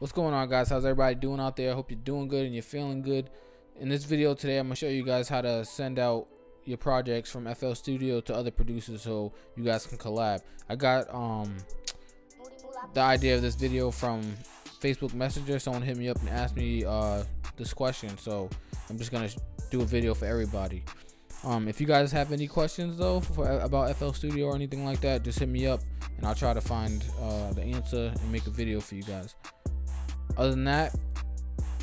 What's going on guys? How's everybody doing out there? I hope you're doing good and you're feeling good. In this video today, I'm going to show you guys how to send out your projects from FL Studio to other producers so you guys can collab. I got um the idea of this video from Facebook Messenger. Someone hit me up and asked me uh, this question, so I'm just gonna do a video for everybody. Um, if you guys have any questions though for, about FL Studio or anything like that, just hit me up and I'll try to find uh, the answer and make a video for you guys. Other than that,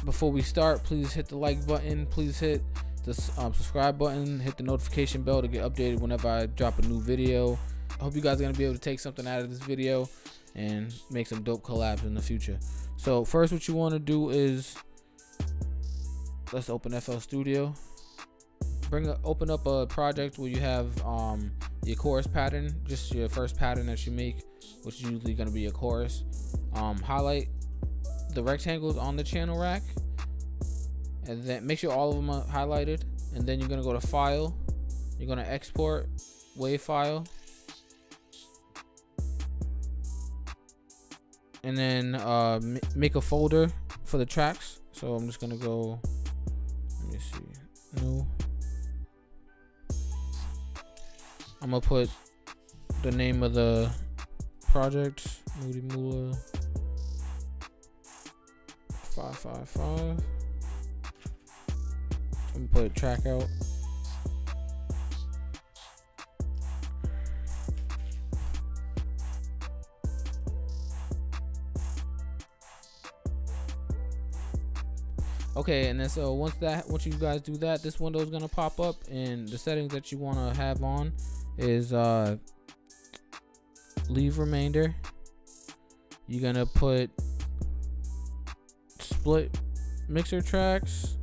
before we start, please hit the like button. Please hit the um, subscribe button. Hit the notification bell to get updated whenever I drop a new video. I hope you guys are going to be able to take something out of this video and make some dope collabs in the future. So first what you want to do is let's open FL Studio. Bring a, open up a project where you have um, your chorus pattern, just your first pattern that you make, which is usually going to be a chorus. Um, highlight the rectangles on the channel rack and then make sure all of them are highlighted and then you're to go to file you're to export wave file and then uh, make a folder for the tracks. So I'm just gonna go let me see new. I'm gonna put the name of the project Moody Mula 555. I'm gonna put track out. Okay, and then so once that once you guys do that, this window is gonna pop up, and the settings that you want to have on is uh, leave remainder. You're gonna put split mixer tracks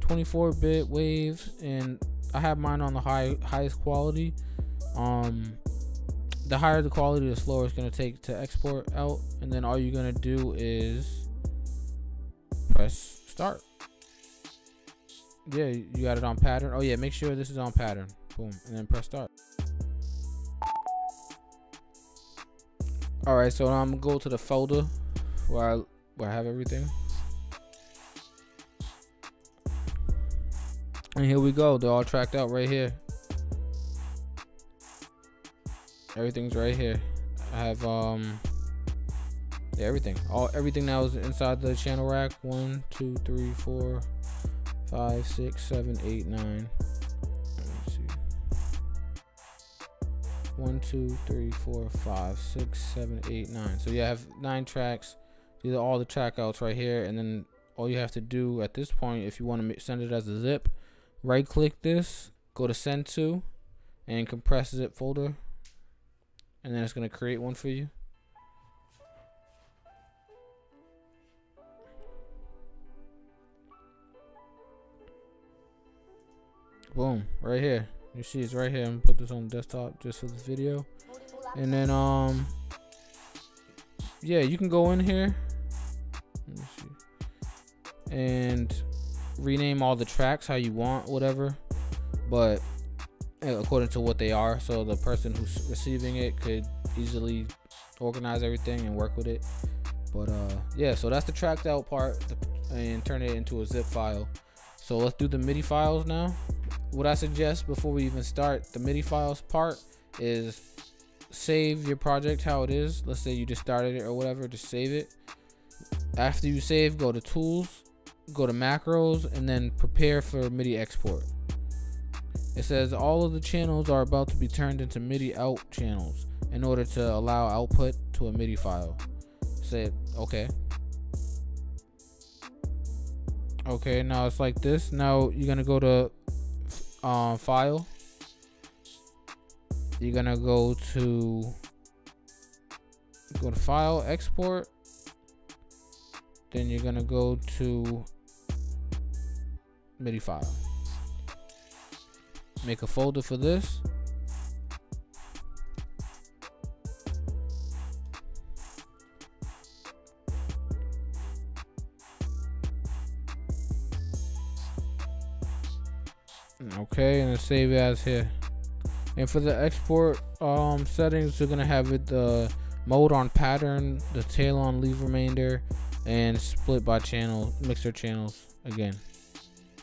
24 bit wave and I have mine on the high highest quality. Um the higher the quality the slower it's going to take to export out and then all you're going to do is press start. Yeah you got it on pattern. Oh yeah make sure this is on pattern. Boom and then press start. All right so now i'm gonna go to the folder where i where i have everything And here we go. They're all tracked out right here. Everything's right here. I have um yeah, everything. All everything that was inside the channel rack. One, two, three, four, five, six, seven, eight, nine. One, two, three, four, five, six, seven, eight, nine. So I have nine tracks. These are all the track outs right here, and then all you have to do at this point, if you want to send it as a zip, right click this, go to send to, and compress zip folder. And then it's going to create one for you. Boom, right here. You see it's right here. I'm gonna put this on desktop just for this video. And then um yeah, you can go in here. And rename all the tracks how you want, whatever. But eh, according to what they are, so the person who's receiving it could easily organize everything and work with it. But uh, yeah, so that's the tracked out part and turn it into a zip file. So let's do the MIDI files now. What I suggest before we even start the MIDI files part is save your project how it is. Let's say you just started it or whatever, just save it. After you save, go to tools, go to macros and then prepare for MIDI export. It says all of the channels are about to be turned into MIDI out channels in order to allow output to a MIDI file. Say okay. Okay, now it's like this. Now you're gonna go to uh, file. You're gonna go to go to file, export. Then you're gonna go to MIDI file. Make a folder for this. Okay, and save as here. And for the export um, settings, you're gonna have it the mode on pattern, the tail on leave remainder, and split by channel, mixer channels again,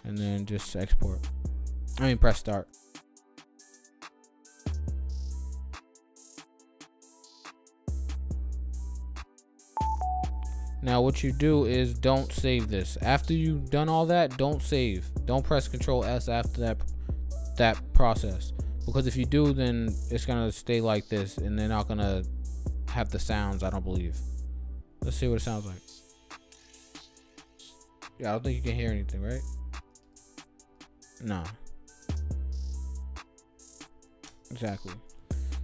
and then just export. I mean, press start. Now what you do is don't save this. After you've done all that, don't save. Don't press Control S after that that process. Because if you do, then it's gonna stay like this and they're not gonna have the sounds, I don't believe. Let's see what it sounds like. Yeah, I don't think you can hear anything, right? No. Exactly.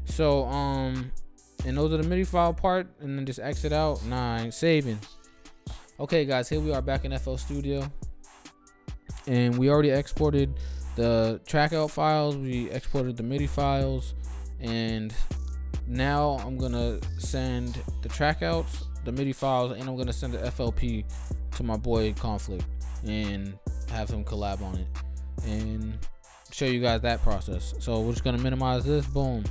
So, um, and those are the MIDI file part, and then just exit out. Nine saving. Okay, guys, here we are back in FL Studio, and we already exported the track out files. We exported the MIDI files, and now I'm gonna send the track outs, the MIDI files, and I'm gonna send the FLP to my boy Conflict and have him collab on it and show you guys that process. So we're just gonna minimize this. Boom.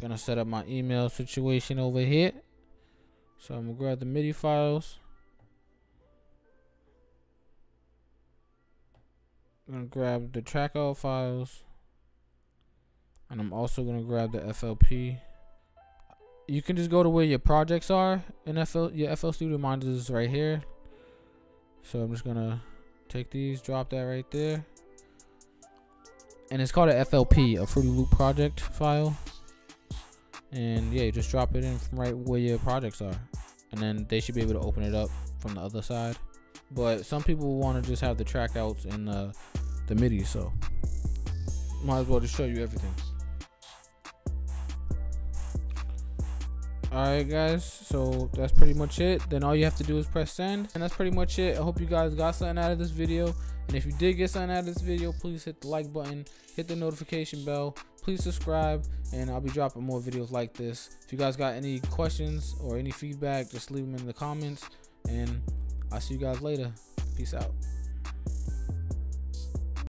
Gonna set up my email situation over here. So I'm gonna grab the MIDI files. I'm gonna grab the track out files. And I'm also gonna grab the FLP. You can just go to where your projects are in FL your FL Studio. Mine is right here. So I'm just gonna take these, drop that right there. And it's called a FLP, a Fruity Loop project file. And yeah you just drop it in from right where your projects are. And then they should be able to open it up from the other side. But some people want to just have the track outs and the the MIDI so might as well just show you everything Alright guys, so that's pretty much it. Then all you have to do is press send. And that's pretty much it. I hope you guys got something out of this video. And if you did get something out of this video, please hit the like button, hit the notification bell, please subscribe, and I'll be dropping more videos like this. If you guys got any questions or any feedback, just leave them in the comments. And I'll see you guys later. Peace out.